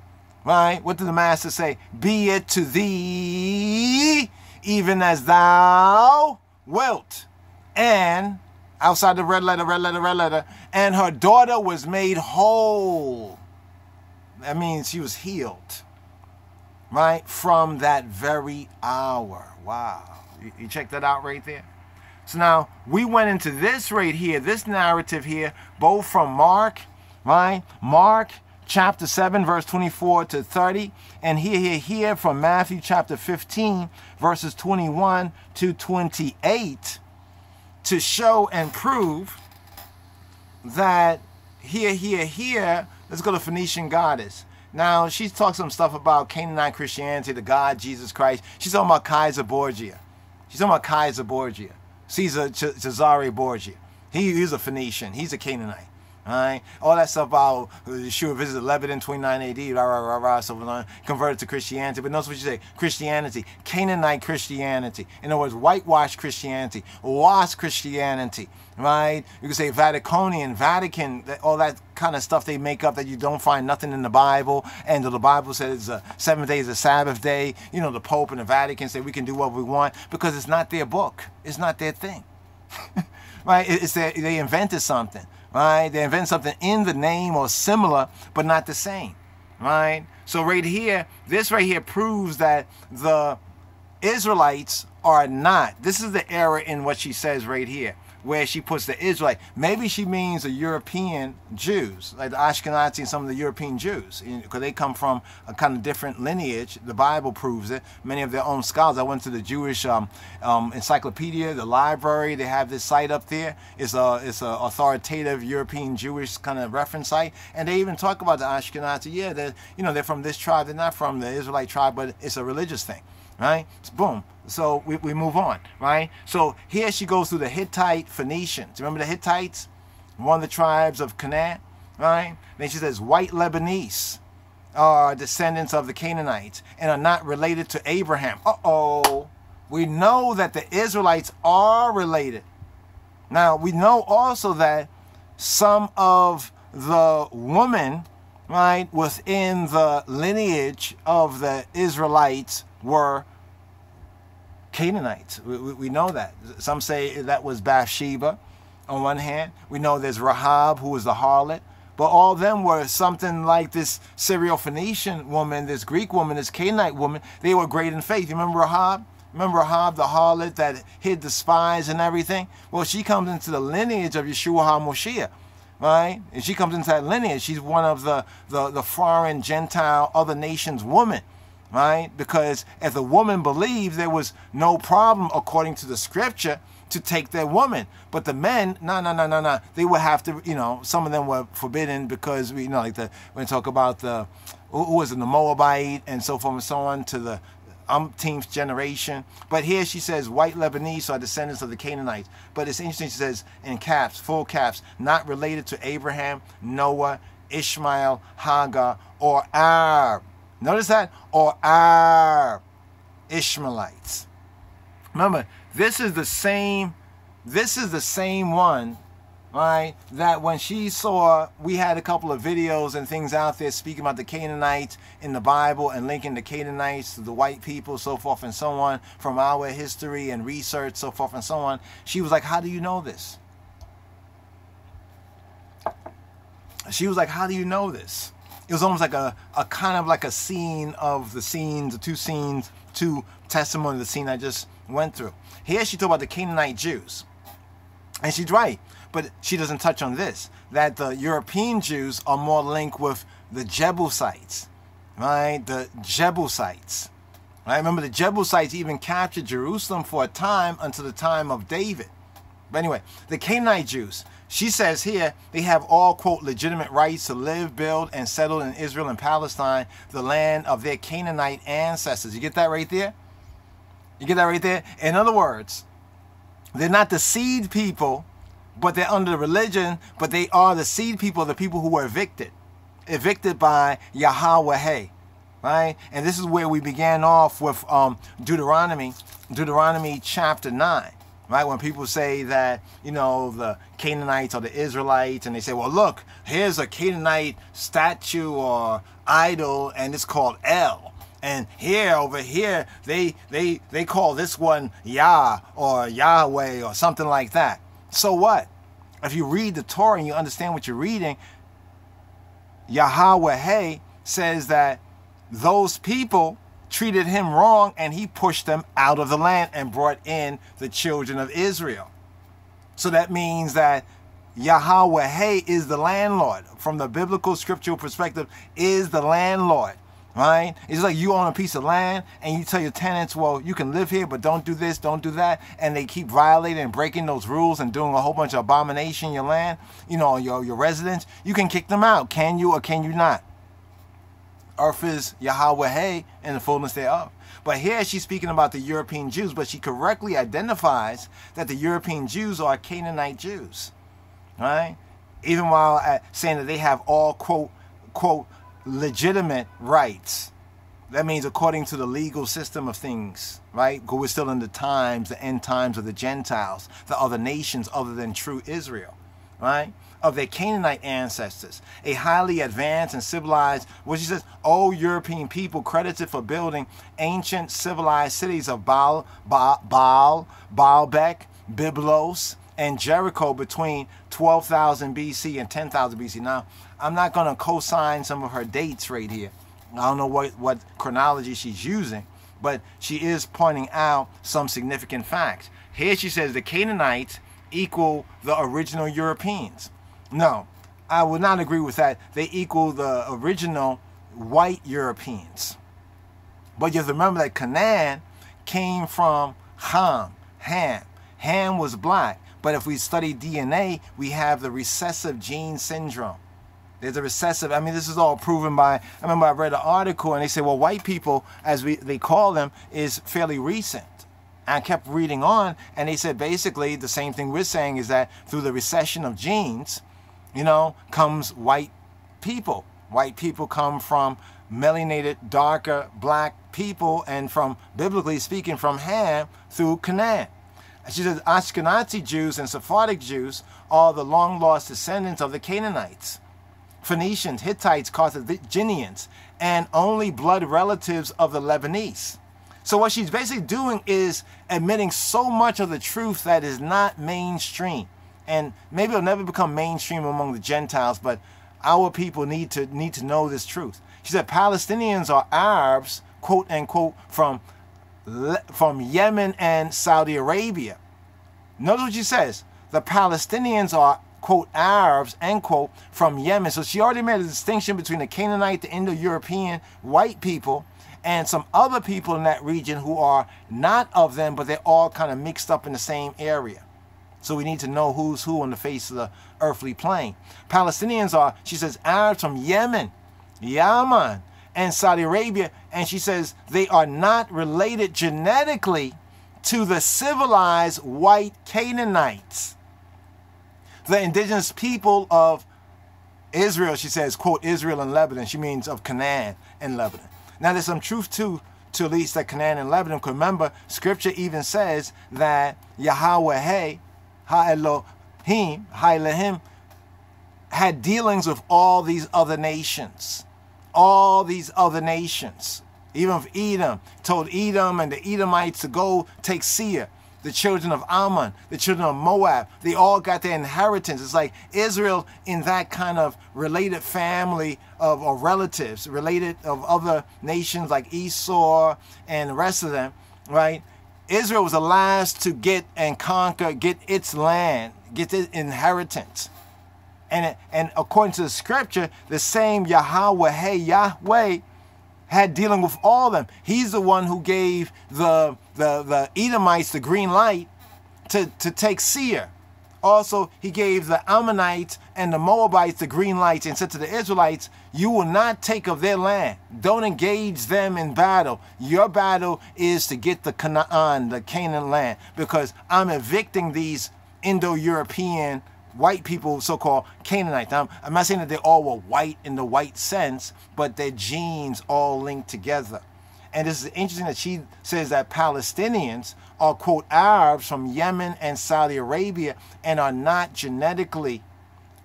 right? What did the master say? Be it to thee even as thou wilt. And outside the red letter, red letter, red letter, and her daughter was made whole. That means she was healed, right? From that very hour. Wow. You, you check that out right there? So now we went into this right here, this narrative here, both from Mark, right? Mark chapter 7, verse 24 to 30, and here, here, here from Matthew chapter 15, verses 21 to 28, to show and prove that here, here, here, let's go to Phoenician goddess. Now, she talks some stuff about Canaanite Christianity, the God Jesus Christ. She's talking about Kaiser Borgia. She's talking about Kaiser Borgia, Caesar Cesare Borgia. He, he's a Phoenician. He's a Canaanite. All right, all that stuff about uh, Yeshua visited Lebanon 29 AD, rah, rah, rah, rah, so on, converted to Christianity. But notice what you say Christianity, Canaanite Christianity. In other words, whitewash Christianity, lost Christianity, right? You can say Vaticanian, Vatican, all that kind of stuff they make up that you don't find nothing in the Bible. And the Bible says a seventh day is a Sabbath day. You know, the Pope and the Vatican say we can do what we want because it's not their book, it's not their thing. right? It's their, they invented something right? They invent something in the name or similar, but not the same, right? So right here, this right here proves that the Israelites are not. This is the error in what she says right here where she puts the Israelite. Maybe she means the European Jews, like the Ashkenazi and some of the European Jews, because they come from a kind of different lineage. The Bible proves it. Many of their own scholars. I went to the Jewish um, um, encyclopedia, the library. They have this site up there. It's a it's a authoritative European Jewish kind of reference site, and they even talk about the Ashkenazi. Yeah, they you know they're from this tribe. They're not from the Israelite tribe, but it's a religious thing right? Boom. So we, we move on, right? So here she goes through the Hittite Phoenicians. Remember the Hittites? One of the tribes of Canaan, right? Then she says white Lebanese are descendants of the Canaanites and are not related to Abraham. Uh-oh. We know that the Israelites are related. Now, we know also that some of the women, right, within the lineage of the Israelites were Canaanites. We, we, know that. Some say that was Bathsheba on one hand. We know there's Rahab, who was the harlot. But all of them were something like this Syro-Phoenician woman, this Greek woman, this Canaanite woman. They were great in faith. You remember Rahab? Remember Rahab, the harlot that hid the spies and everything? Well, she comes into the lineage of Yeshua HaMoshiach, right? And she comes into that lineage. She's one of the, the, the foreign, Gentile, other nations woman right? Because if the woman believed there was no problem according to the scripture to take their woman, but the men, no, no, no, no, no, they would have to, you know, some of them were forbidden because we, you know, like the when we talk about the who was in the Moabite and so forth and so on to the umpteenth generation. But here she says white Lebanese are descendants of the Canaanites. But it's interesting, she says in caps, full caps, not related to Abraham, Noah, Ishmael, Hagar, or Arab. Notice that? Or our Ishmaelites. Remember, this is the same, this is the same one, right? That when she saw, we had a couple of videos and things out there speaking about the Canaanites in the Bible and linking the Canaanites to the white people, so forth and so on, from our history and research, so forth and so on. She was like, how do you know this? She was like, how do you know this? It was almost like a, a kind of like a scene of the scenes, the two scenes, two testimony of the scene I just went through. Here she talked about the Canaanite Jews. And she's right, but she doesn't touch on this, that the European Jews are more linked with the Jebusites, right? The Jebusites. Right? Remember, the Jebusites even captured Jerusalem for a time until the time of David. But anyway, the Canaanite Jews, she says here they have all, quote, legitimate rights to live, build, and settle in Israel and Palestine, the land of their Canaanite ancestors. You get that right there? You get that right there? In other words, they're not the seed people, but they're under the religion, but they are the seed people, the people who were evicted. Evicted by Yahweh, right? And this is where we began off with um, Deuteronomy, Deuteronomy chapter 9 right? When people say that, you know, the Canaanites or the Israelites, and they say, well, look, here's a Canaanite statue or idol, and it's called El. And here, over here, they they they call this one Yah or Yahweh or something like that. So what? If you read the Torah and you understand what you're reading, Yahweh says that those people treated him wrong and he pushed them out of the land and brought in the children of Israel. So that means that Yahweh is the landlord. From the biblical scriptural perspective, is the landlord. Right? It's like you own a piece of land and you tell your tenants, well, you can live here, but don't do this, don't do that. And they keep violating and breaking those rules and doing a whole bunch of abomination in your land, you know, your, your residents. You can kick them out. Can you or can you not? Earth is Yahweh in the fullness thereof. But here she's speaking about the European Jews, but she correctly identifies that the European Jews are Canaanite Jews, right? Even while saying that they have all, quote, quote, legitimate rights. That means according to the legal system of things, right? We're still in the times, the end times of the Gentiles, the other nations other than true Israel, right? Of their Canaanite ancestors, a highly advanced and civilized, what she says, old European people credited for building ancient civilized cities of Baal, Baal, Baal Baalbek, Byblos, and Jericho between 12,000 BC and 10,000 BC. Now, I'm not going to co-sign some of her dates right here. I don't know what, what chronology she's using, but she is pointing out some significant facts. Here she says the Canaanites equal the original Europeans. No, I would not agree with that. They equal the original white Europeans. But you have to remember that Canaan came from Ham. Ham. Ham was black. But if we study DNA, we have the recessive gene syndrome. There's a recessive, I mean, this is all proven by, I remember I read an article and they say, well, white people, as we they call them, is fairly recent. And I kept reading on and they said basically the same thing we're saying is that through the recession of genes, you know, comes white people. White people come from melanated, darker, black people, and from, biblically speaking, from Ham through Canaan. She says Ashkenazi Jews and Sephardic Jews are the long lost descendants of the Canaanites, Phoenicians, Hittites, Carthaginians, and only blood relatives of the Lebanese. So what she's basically doing is admitting so much of the truth that is not mainstream and maybe it'll never become mainstream among the Gentiles, but our people need to need to know this truth. She said Palestinians are Arabs, quote unquote, from from Yemen and Saudi Arabia. Notice what she says. The Palestinians are quote Arabs end quote from Yemen. So she already made a distinction between the Canaanite, the Indo-European white people, and some other people in that region who are not of them, but they're all kind of mixed up in the same area. So we need to know who's who on the face of the earthly plane. Palestinians are, she says, Arabs from Yemen, Yemen, and Saudi Arabia. And she says they are not related genetically to the civilized white Canaanites. The indigenous people of Israel, she says, quote, Israel and Lebanon. She means of Canaan and Lebanon. Now, there's some truth to, to at least that Canaan and Lebanon. Remember, scripture even says that Yahweh, Ha-Elohim, Ha-Elohim, had dealings with all these other nations. All these other nations. Even with Edom, told Edom and the Edomites to go take Seir. The children of Ammon, the children of Moab, they all got their inheritance. It's like Israel in that kind of related family of or relatives, related of other nations like Esau and the rest of them, right? Israel was the last to get and conquer, get its land, get its inheritance. And, and according to the scripture, the same Yahweh, hey, Yahweh, had dealing with all them. He's the one who gave the, the, the Edomites the green light to, to take Seir. Also, he gave the Ammonites and the Moabites the green lights and said to the Israelites, You will not take of their land. Don't engage them in battle. Your battle is to get the Canaan, the Canaan land, because I'm evicting these Indo European white people, so called Canaanites. I'm not saying that they all were white in the white sense, but their genes all linked together. And this is interesting that she says that Palestinians are, quote, Arabs from Yemen and Saudi Arabia and are not genetically,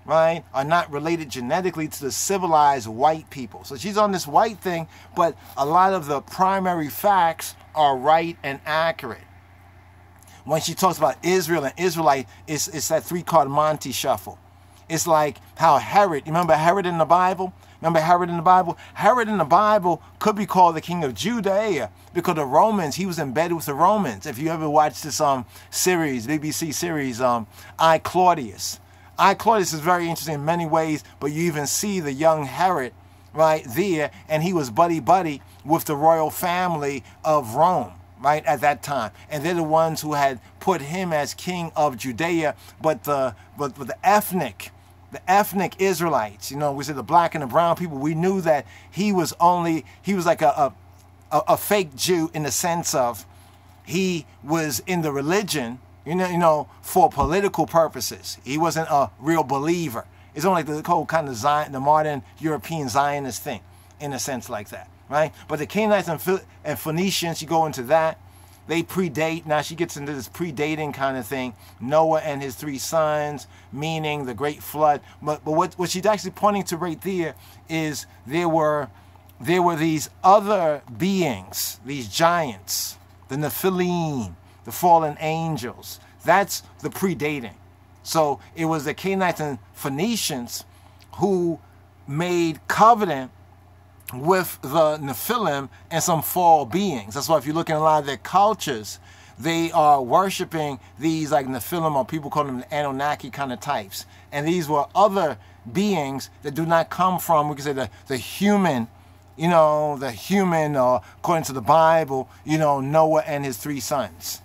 right, are not related genetically to the civilized white people. So she's on this white thing, but a lot of the primary facts are right and accurate. When she talks about Israel and Israelite, it's, it's that three card Monte shuffle. It's like how Herod, you remember Herod in the Bible? Remember Herod in the Bible? Herod in the Bible could be called the king of Judea because the Romans, he was in bed with the Romans. If you ever watched this um series, BBC series, um, I Claudius. I Claudius is very interesting in many ways, but you even see the young Herod right there, and he was buddy buddy with the royal family of Rome right at that time and they're the ones who had put him as king of judea but the but, but the ethnic the ethnic Israelites, you know, we said the black and the brown people, we knew that he was only, he was like a, a, a fake Jew in the sense of he was in the religion, you know, you know, for political purposes. He wasn't a real believer. It's only like the whole kind of Zion, the modern European Zionist thing, in a sense like that, right? But the Canaanites and, and Phoenicians, you go into that, they predate. Now she gets into this predating kind of thing. Noah and his three sons, meaning the great flood. But, but what, what she's actually pointing to right there is there were there were these other beings, these giants, the Nephilim, the fallen angels. That's the predating. So it was the Canaanites and Phoenicians who made covenant with the Nephilim and some fall beings. That's why if you look in a lot of their cultures, they are worshiping these like Nephilim or people call them Anunnaki kind of types. And these were other beings that do not come from, we can say, the, the human, you know, the human, or according to the Bible, you know, Noah and his three sons.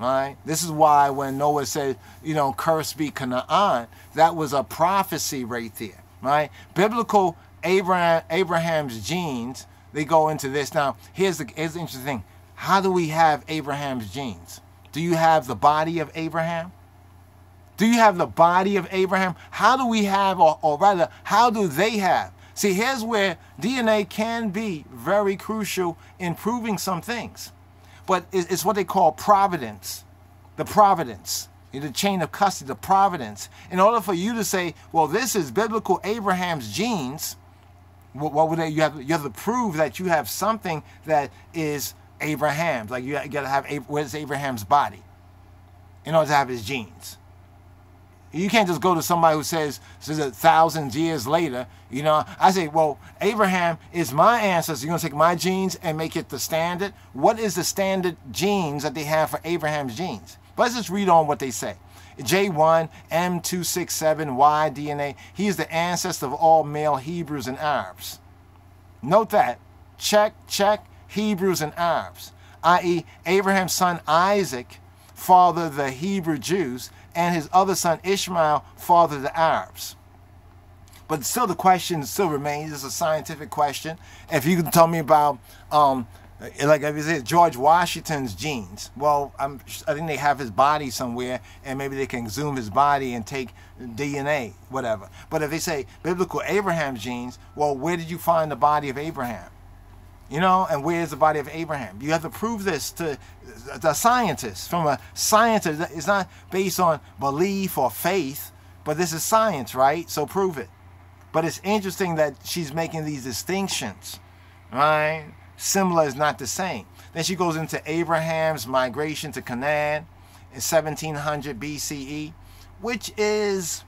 Right? This is why when Noah said, you know, curse be Canaan, that was a prophecy right there. Right? Biblical Abraham, Abraham's genes, they go into this. Now, here's the, here's the interesting thing. How do we have Abraham's genes? Do you have the body of Abraham? Do you have the body of Abraham? How do we have, or, or rather, how do they have? See, here's where DNA can be very crucial in proving some things. But it's what they call providence. The providence in the chain of custody, the providence. In order for you to say, well, this is biblical Abraham's genes, what, what would they, you have you have to prove that you have something that is Abraham's. Like you, got to have where's Abraham's body in order to have his genes. You can't just go to somebody who says, says a thousand years later, you know, I say, well, Abraham is my ancestor. You're going to take my genes and make it the standard? What is the standard genes that they have for Abraham's genes? But let's just read on what they say. J1, M267, Y DNA. He is the ancestor of all male Hebrews and Arabs. Note that. Check, check, Hebrews and Arabs. I.e., Abraham's son Isaac fathered the Hebrew Jews, and his other son Ishmael fathered the Arabs. But still, the question still remains. It's a scientific question. If you can tell me about um, Uh, like if you say George Washington's genes, well, I'm, I think they have his body somewhere, and maybe they can zoom his body and take DNA, whatever. But if they say biblical Abraham's genes, well, where did you find the body of Abraham? You know, and where's the body of Abraham? You have to prove this to the scientists. From a scientist, it's not based on belief or faith, but this is science, right? So prove it. But it's interesting that she's making these distinctions, right? Similar is not the same. Then she goes into Abraham's migration to Canaan in 1700 BCE, which is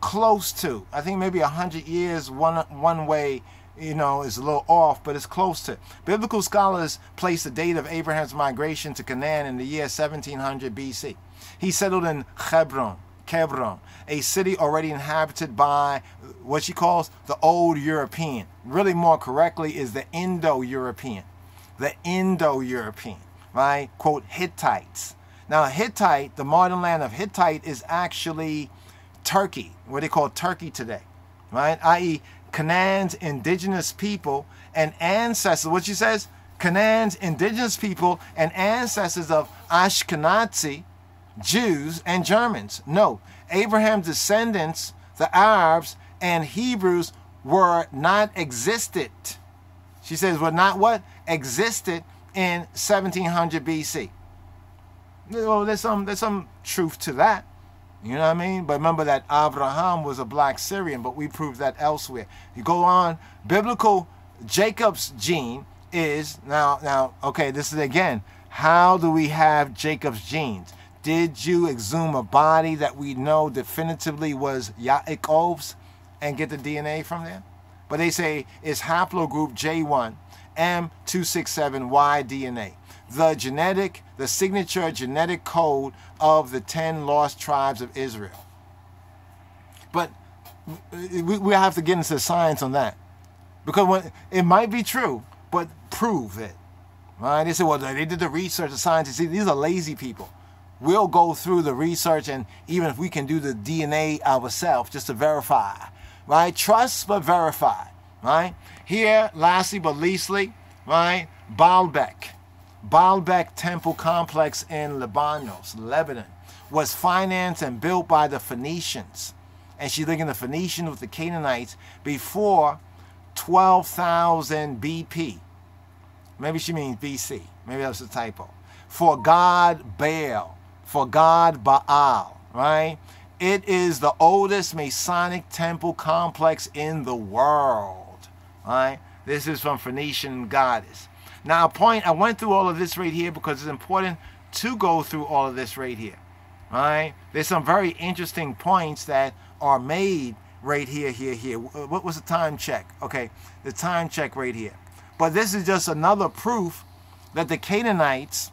close to, I think maybe 100 years one, one way, you know, is a little off, but it's close to. Biblical scholars place the date of Abraham's migration to Canaan in the year 1700 BC. He settled in Hebron, Hebron, a city already inhabited by what she calls the old European. Really, more correctly, is the Indo European. The Indo European, right? Quote, Hittites. Now, Hittite, the modern land of Hittite, is actually Turkey, what they call Turkey today, right? I.e., Canaan's indigenous people and ancestors. What she says? Canaan's indigenous people and ancestors of Ashkenazi Jews and Germans. No, Abraham's descendants, the Arabs and Hebrews, were not existed. She says were not what existed in 1700 BC. Well, there's some there's some truth to that. You know what I mean? But remember that Abraham was a black Syrian, but we proved that elsewhere. You go on, biblical Jacob's gene is now now okay, this is again, how do we have Jacob's genes? Did you exhume a body that we know definitively was Yaakov's and get the DNA from there? But they say it's haplogroup J1 M267Y DNA, the genetic, the signature genetic code of the 10 lost tribes of Israel. But we have to get into the science on that. Because when, it might be true, but prove it. Right? They say, well, they did the research, the scientists. See, these are lazy people. We'll go through the research, and even if we can do the DNA ourselves just to verify. Right? Trust but verify. Right? Here, lastly but leastly, right? Baalbek. Baalbek Temple Complex in Lebanos, Lebanon, was financed and built by the Phoenicians. And she's linking the Phoenicians with the Canaanites before 12,000 BP. Maybe she means BC. Maybe that's a typo. For God Baal, for God Baal, right? It is the oldest Masonic temple complex in the world, right? This is from Phoenician goddess. Now, a point, I went through all of this right here because it's important to go through all of this right here, right? There's some very interesting points that are made right here, here, here. What was the time check? Okay, the time check right here. But this is just another proof that the Canaanites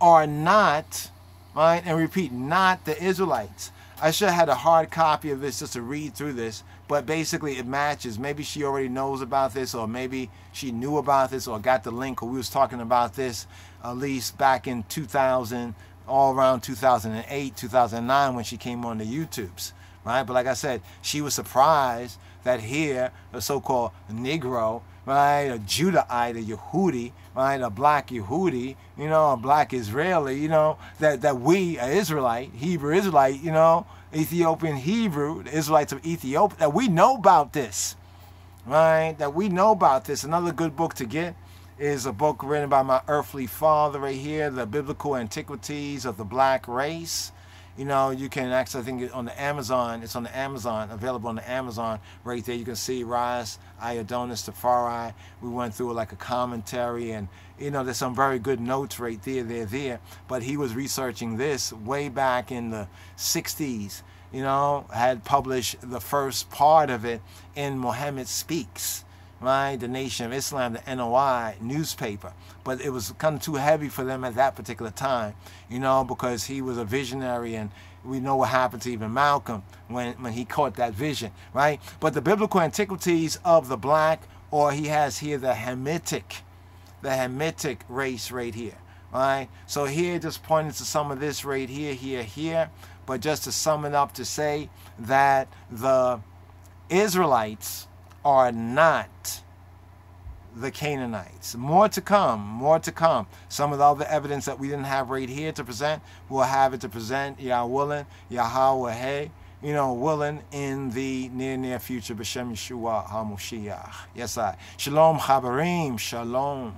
are not, right, and repeat, not the Israelites. I should have had a hard copy of this just to read through this, but basically it matches. Maybe she already knows about this, or maybe she knew about this, or got the link, or we was talking about this at least back in 2000, all around 2008, 2009 when she came on the YouTubes right? But like I said, she was surprised that here, the so-called Negro, right, a Judahite, a Yehudi, right, a black Yehudi, you know, a black Israeli, you know, that, that we, a Israelite, Hebrew Israelite, you know, Ethiopian Hebrew, the Israelites of Ethiopia, that we know about this, right? That we know about this. Another good book to get is a book written by my earthly father right here, The Biblical Antiquities of the Black Race. You know, you can actually, I think on the Amazon, it's on the Amazon, available on the Amazon right there. You can see Ras, Iodonis, Tafari. We went through like a commentary and, you know, there's some very good notes right there, there, there. But he was researching this way back in the 60s, you know, had published the first part of it in Muhammad Speaks right? The Nation of Islam, the NOI newspaper. But it was kind of too heavy for them at that particular time, you know, because he was a visionary and we know what happened to even Malcolm when, when he caught that vision, right? But the biblical antiquities of the black, or he has here the Hamitic, the Hamitic race right here, right? So here, just pointing to some of this right here, here, here. But just to sum it up to say that the Israelites, are not the Canaanites. More to come, more to come. Some of the other evidence that we didn't have right here to present, we'll have it to present, Yah willing, Yahweh, hey, you know, willing in the near, near future. B'Shem Yeshua HaMoshiach. Yes, I. Shalom, Chabarim. Shalom.